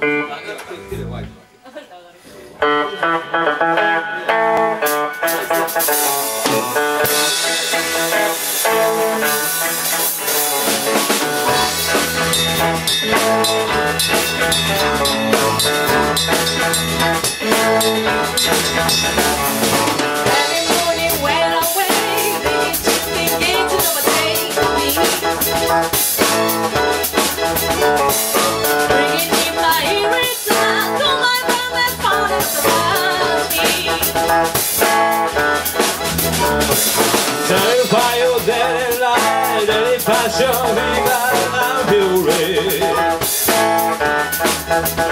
上がっていってるわけ。Showing that I'm doing.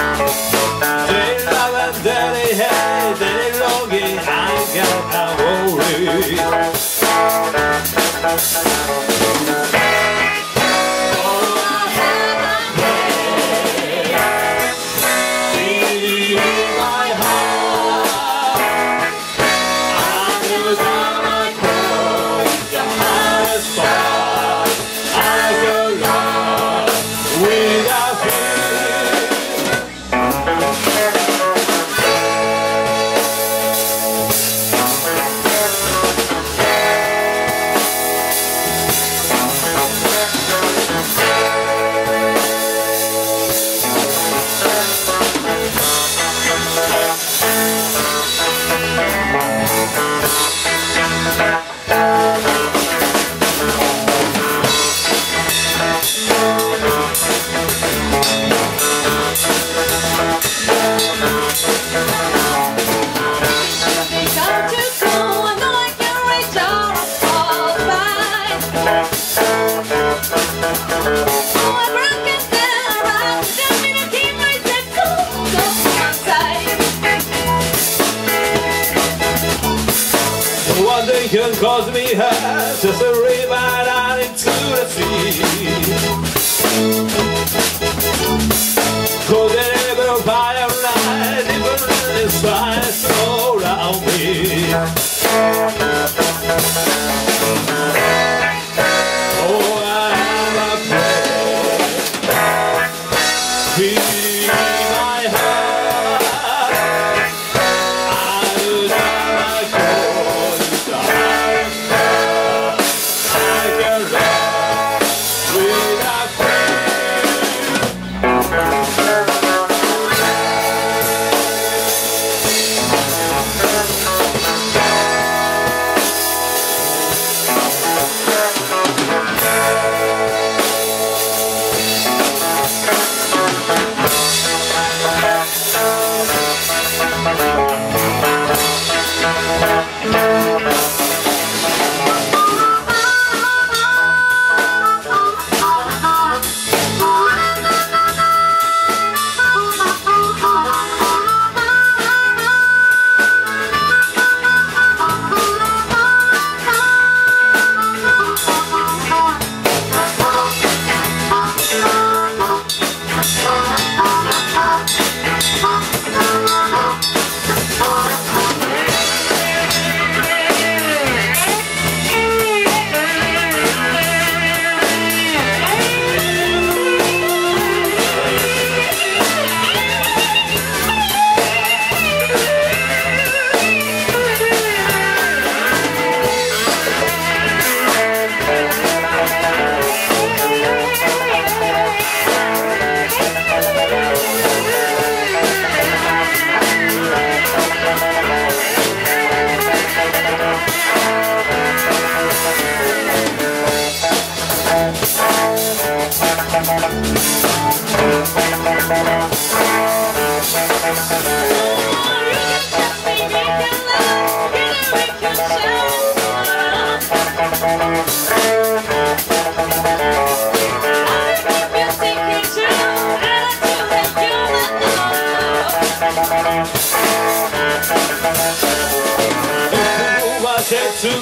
to me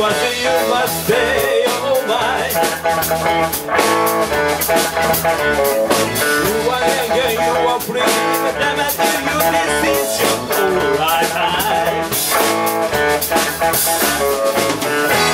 what do you must say, oh my Who I am, yeah, you are free But damn it, do you decision, oh right, life.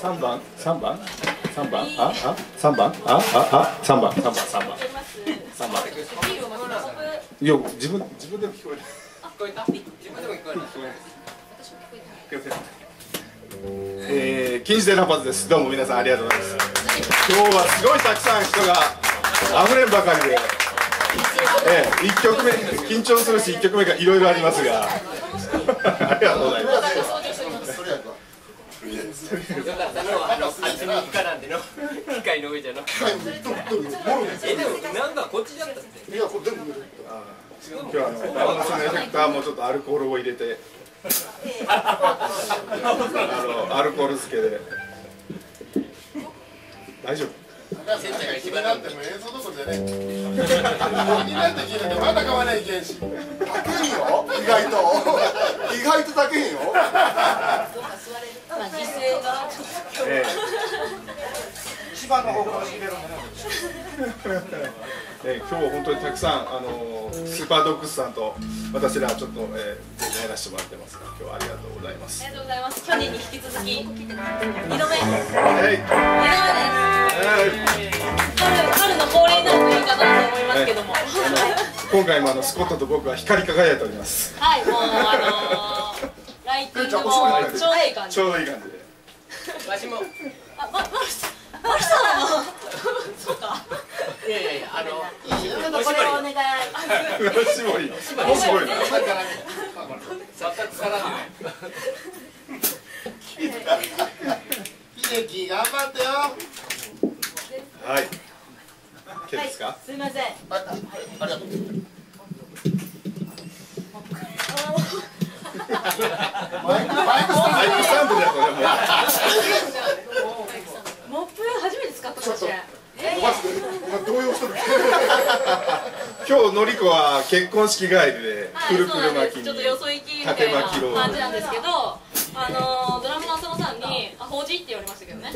三番三番三番ああ三番あああ三番三番三番。三番。いや自分自分でも聞こえる聞こえ自分でも聞こえたえー、禁止でラパズです。どうも皆さんありがとうございます。今日はすごいたくさん人が溢れんばかりで。ええ一曲目緊張するし一曲目がいろいろありますが。ありがとうございます。よかった。のはあのかなんでの。機械の上じゃの。えでもなんかこっちだったって。今日はあの私のエフェクターもちょっとアルコールを入れて。あのアルコール漬けで。大丈夫？先生が一番なっても演奏どころじゃねえになって聞いててまだ買わないけんし。高いよ。意外と。意外と高いよ まあ犠牲がえ一番の方から仕入れるんだねえ。ええ今日は本当にたくさんあのスーパードッグスさんと私らちょっと、えー、やらせてもらってますが今日はありがとうございます。ありがとうございます。去年に引き続き二度目二度目です。はい春春の恒例なるといいかなと思います。けども今回もあのスコットと僕は光り輝いております。はいもうあのー、ライティングもちょうどいい感じちょうどいい感じで。わしも。あ、ま、マルさんマルさんも。そうか。いやいやいやあのちょっとこれをお願い。絞りもうすごいな錯覚からん秀樹頑張ってよはい。すか。すいませんあありがとうマイクマイクスタンドだよこれもう。モップ初めて。使ったかもしれんド動揺しとる今日のりこは結婚式帰りではい、くるく。る巻きにちょっとよそ行きみたい。縦な感じなんですけど、あのードラムの浅野さんに、あ、法事って言われましたけどね。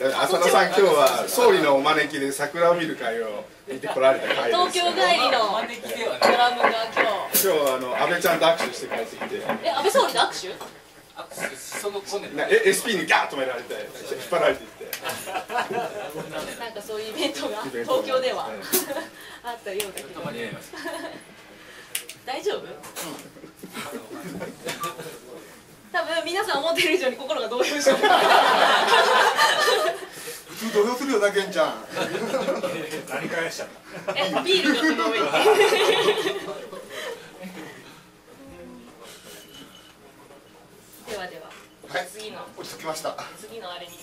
浅野さん今日は総理のお招きで桜を見る会を見てこられた会です。東京帰りの招きではドラムが今日。今日はあの安倍ちゃんと握手して帰ってきて、え、安倍総理と握手。あそのこねなえ SP にガーッと止められて引っ張られていって。なんかそういうイベントが東京でははいあったようだけど。間に合いました大丈夫？多分皆さん思ってる以上に心が動揺してる。普通動揺するよなケンちゃん何返したえ、ビールがその上に。ではでは、はい次の落ち着きました次のあれに。「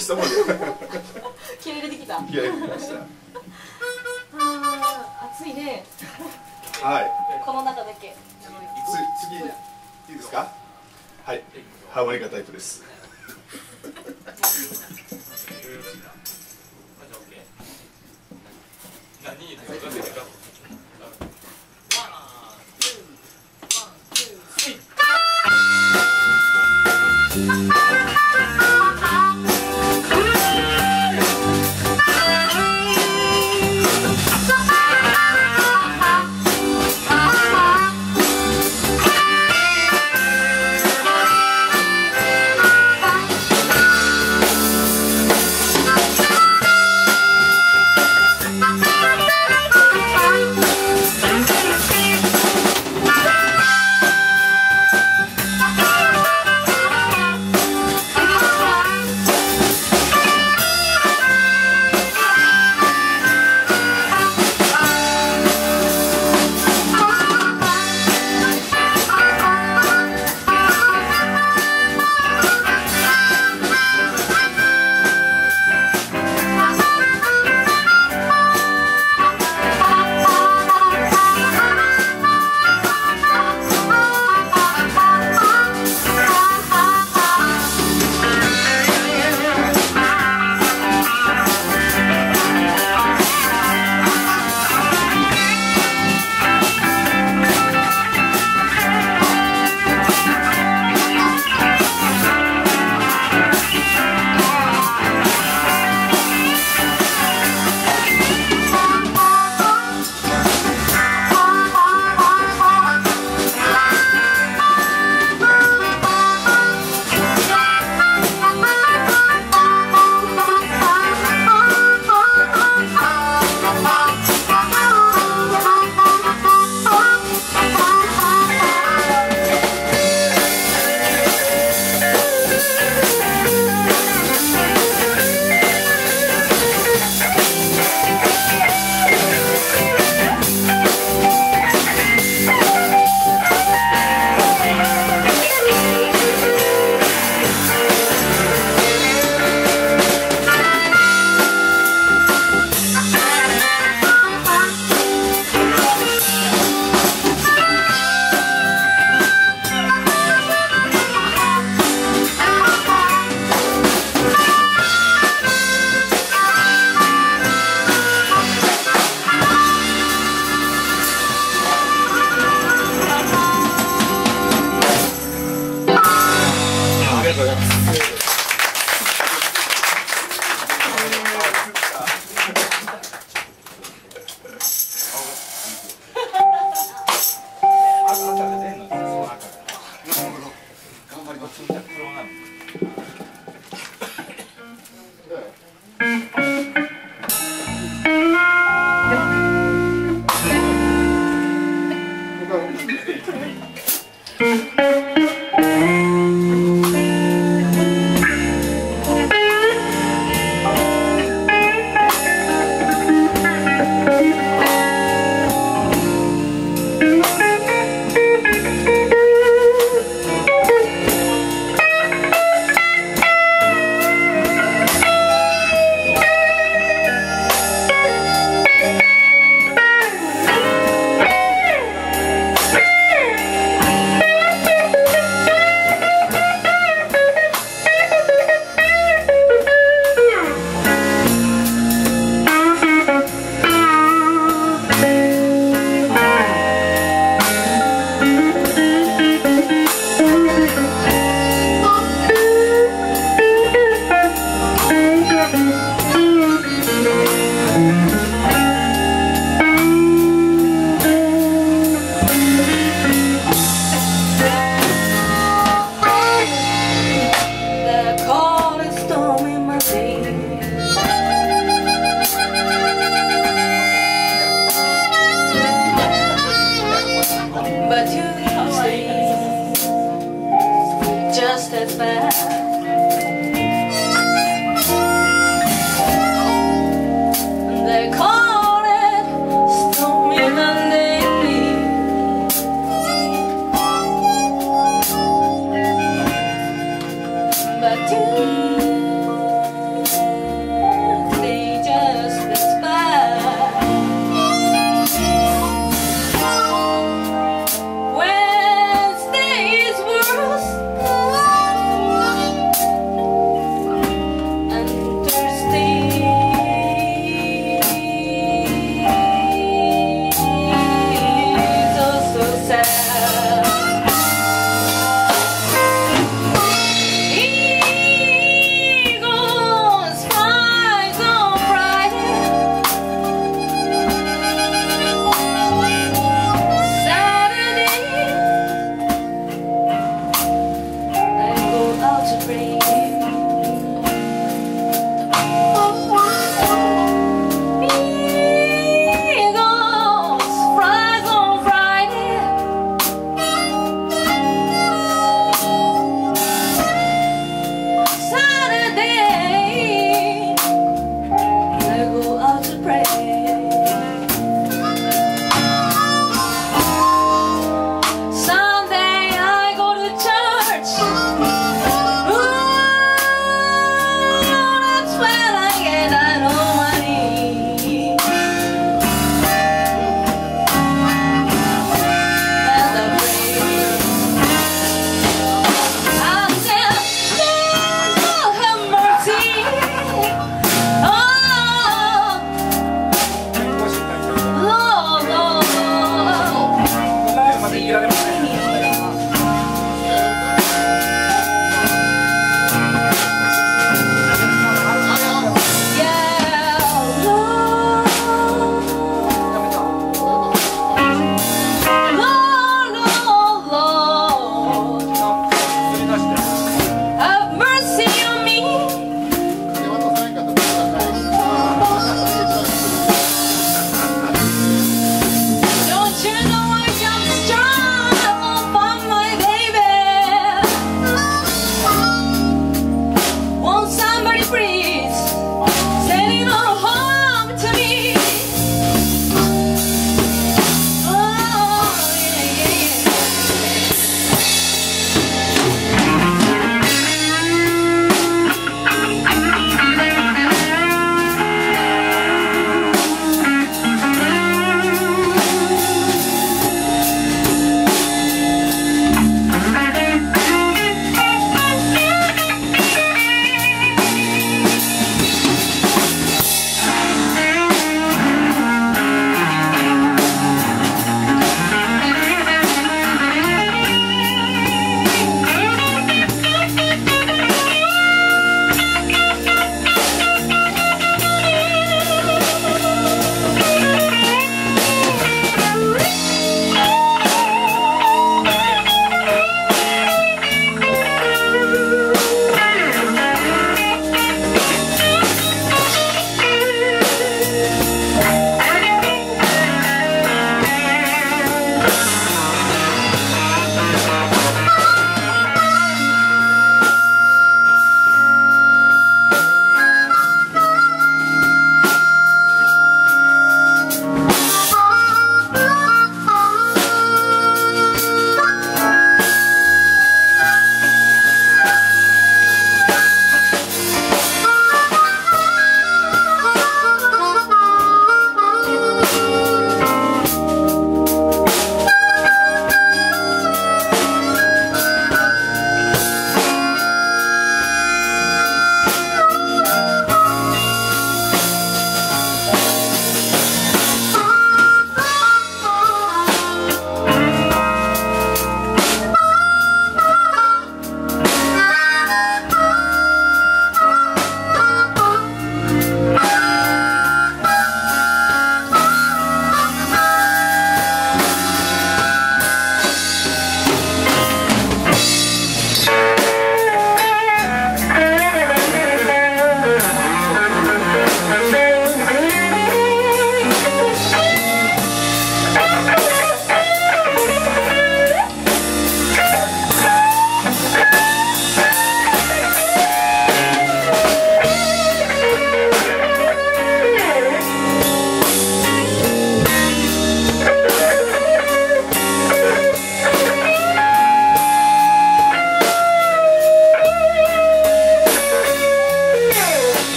したもんね。気合入れてきた。気合入れました。あ暑いね。はい。この中だけ。次いいですか？はい。ハーモニカタイプです。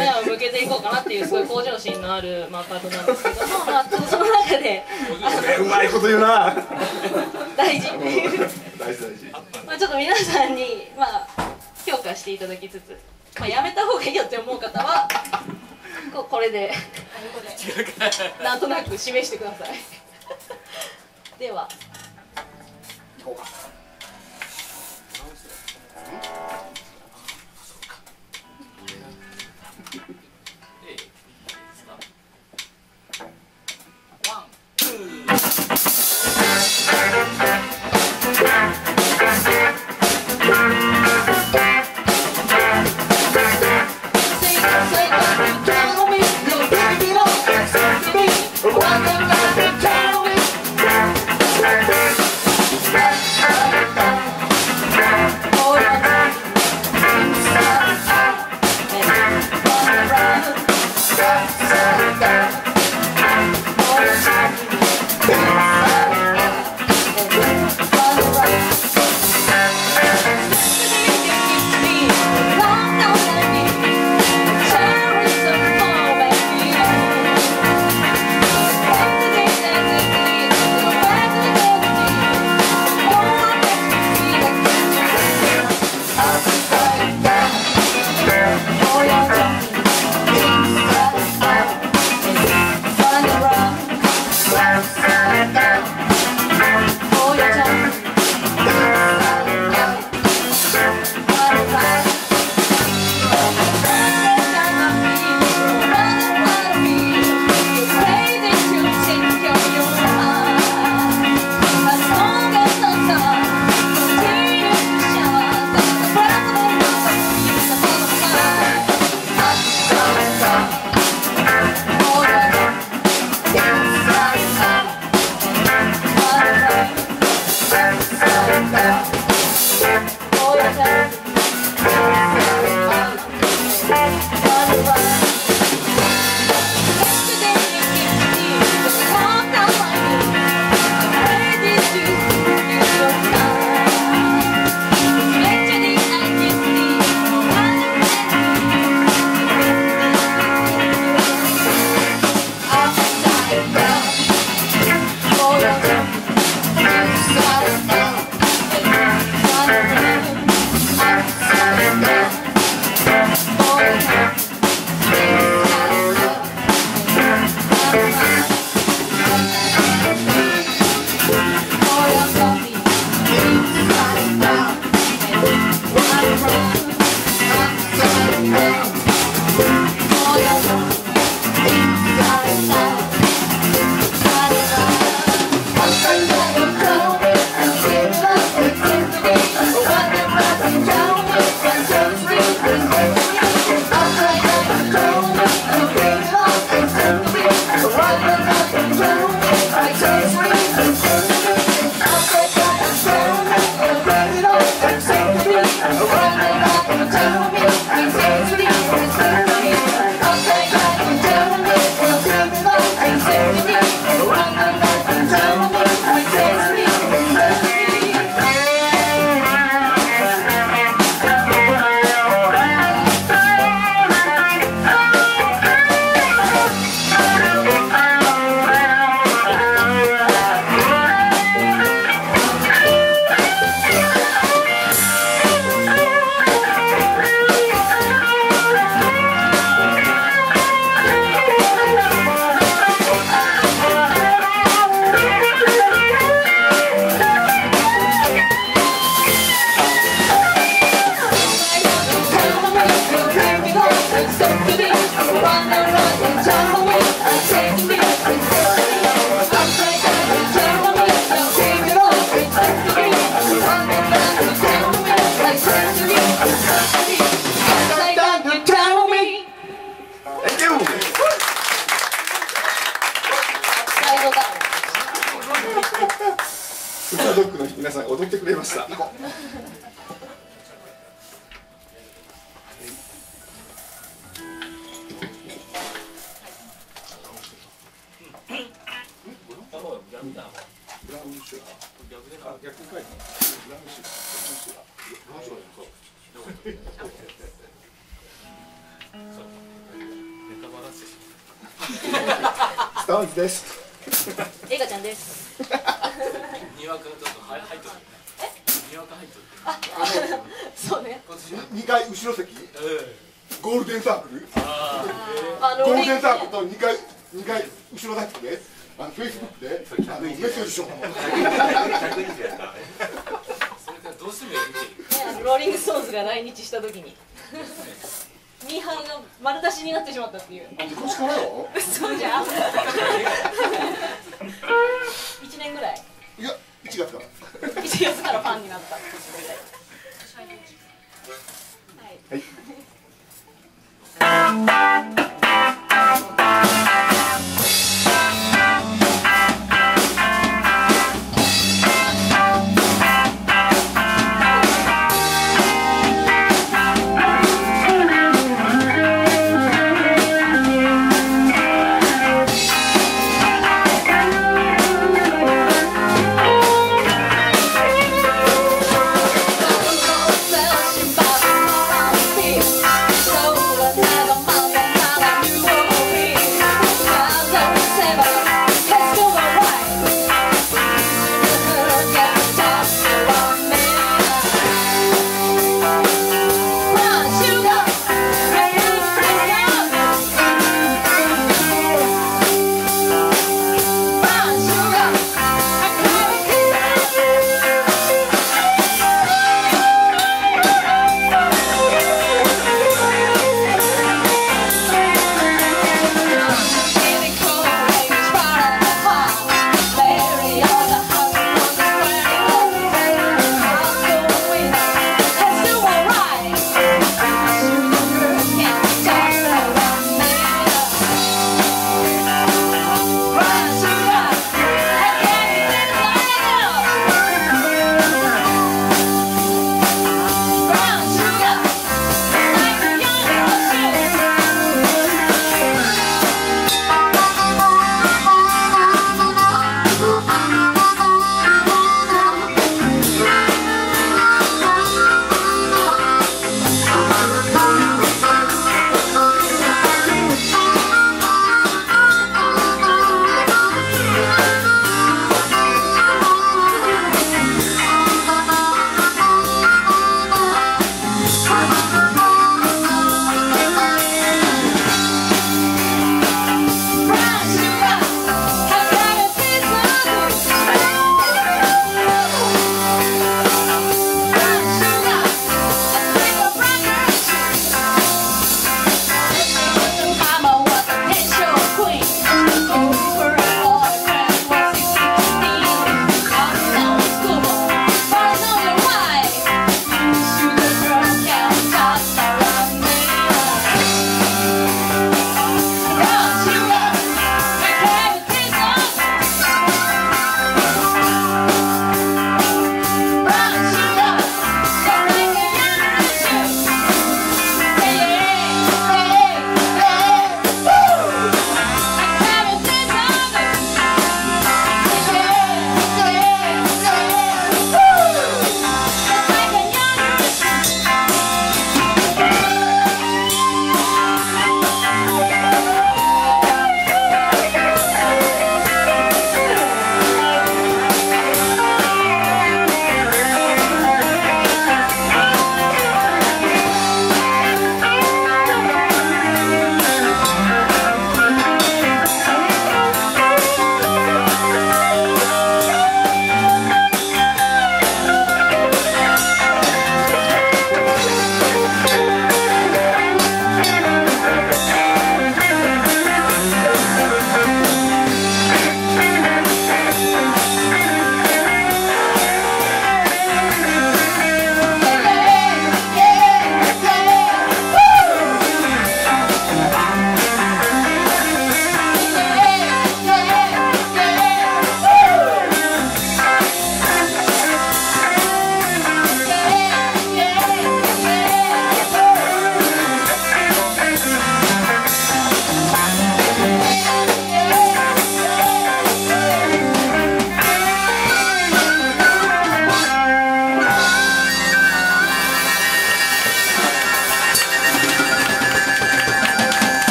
目を向けていこうかなっていうすごい向上心のある、まあ、パートなんですけど。も、まあ、ちょっとその中でうまいこと言うな。大事。っていう、大事大事。まあ、ちょっと皆さんに、まあ、評価していただきつつ、まあ、やめた方がいいよって思う方はここれでなんとなく示してください。では。行こうかフドッグの皆さん踊ってくれました。い。スターズです。映画ちゃんです。にわかちょっと入っとる。にわか入っとる。そうね。今年は2階後ろ席？ゴールデンサークル？ゴールデンサークルと2階2階後ろ席であのフェイスブックであのメッセージしようどうしてもやりてねあのローリング・ストーンズが来日した時に。ミーハーが丸出しになってしまったっていう。今年から？よそうじゃん。1年ぐらい。いや1月から。1月からファンになった。っ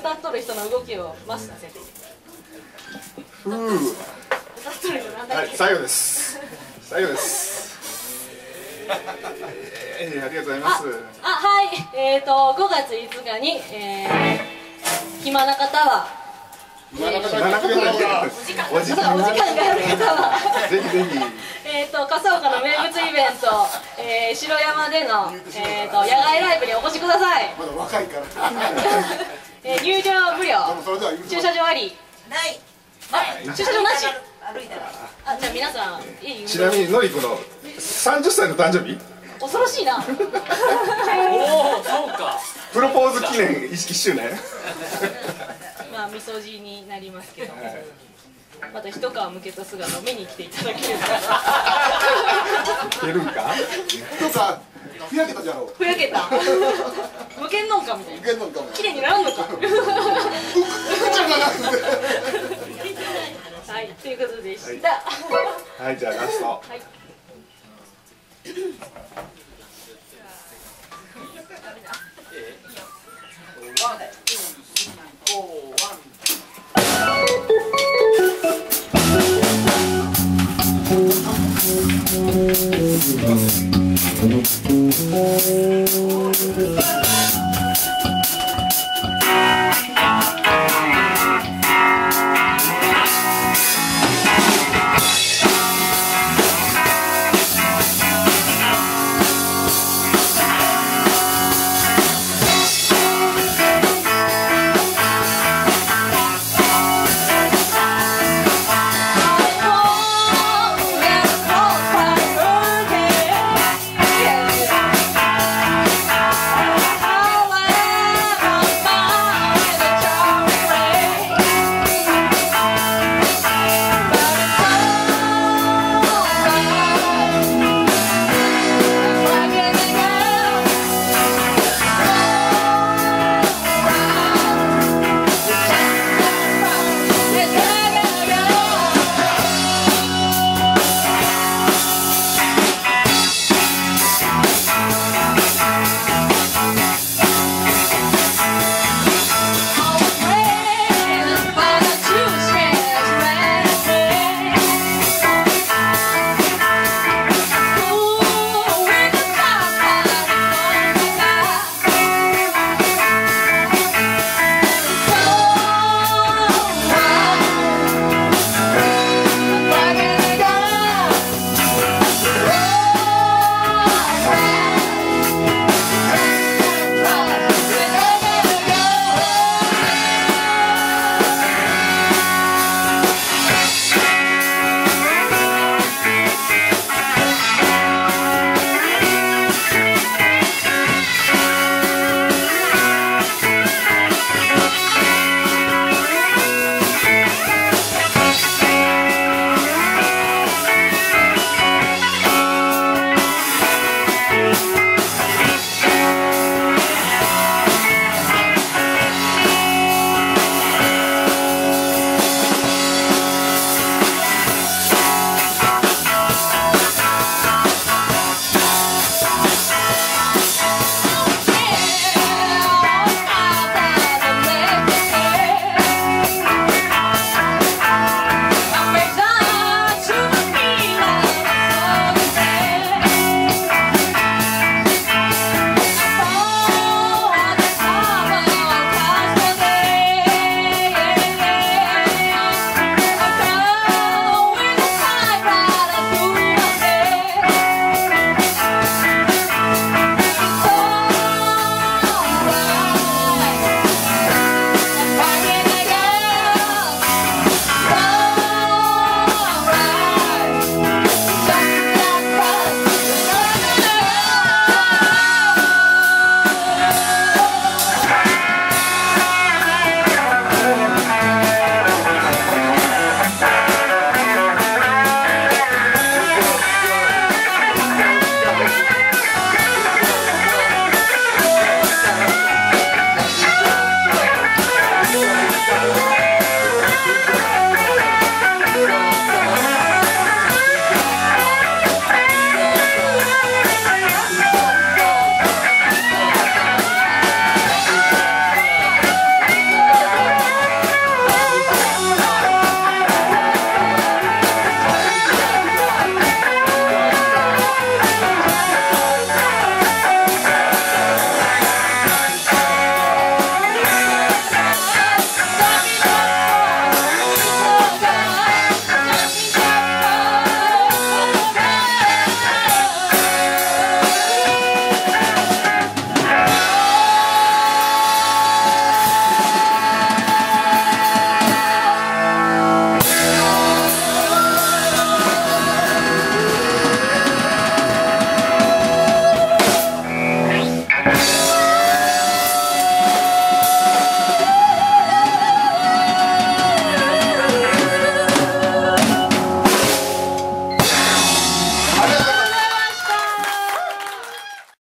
てことではいはい「マスター先生ふう。歌っとるのなんだっけ？はい最後です。最後です。えー、ありがとうございます。あはい。えっ、ー、と5月5日に、えー、暇な方は暇な方がお時間。お時間。がある方は。ぜひぜひ。えーと笠岡の名物イベント、えー、城山での、えー、と野外ライブにお越しください、まだ若いから えー、入場無料。駐車場あり。ない。あ駐車場なし。歩いたら。あじゃあ皆さんいいちなみにのりこの30歳の誕生日？恐ろしいな。おおそうか。プロポーズ記念意識周年。まあみそじになりますけどまた一皮むけた姿を見に来ていただければいけるんか？とかふやけたじゃろ。うふやけた。むけんのんかみたいな。いけんのかも綺麗にならんのか。ふくちゃんがなくてはいということでした、はいじゃあラスト。はい Thank you.